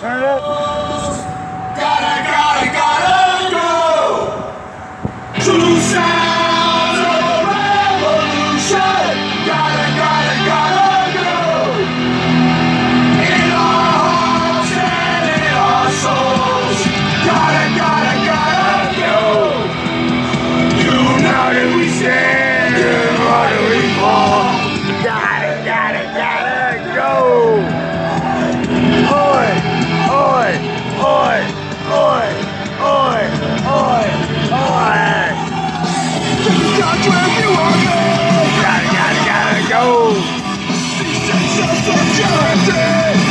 Turn it. Charity!